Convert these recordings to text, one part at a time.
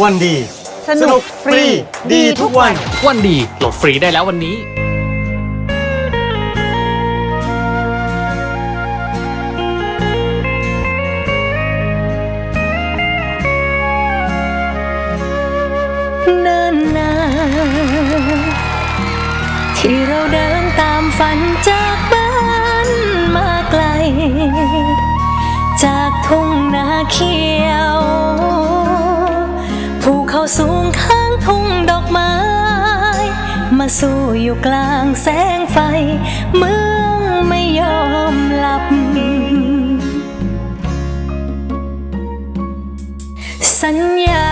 วันดี สนุกฟรี ดีทุกวัน วันดีโหลดฟรีได้แล้ววันนี้เนินนานที่เราเดินตามฝันจากบ้านมาไกล จากทุ่งนาเขียวภูเขา สูงข้างทุ่งดอกไม้ มาสู้อยู่กลางแสงไฟ เมืองไม่ยอมหลับ สัญญา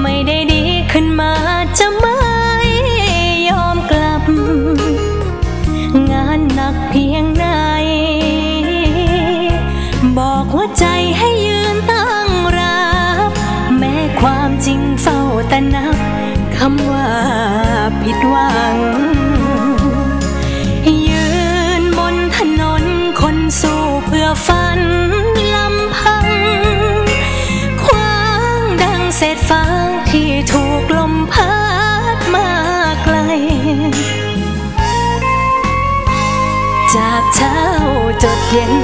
ไม่ได้ดีขึ้นมาจะไม่ ความจริงเฝ้าแต่นับคำว่าผิดหวัง ยืนบนถนนคนสู้เพื่อฝันลำพัง คว้างดังเศษฟางที่ถูกลมพัดมาไกล จากเช้าจดเย็น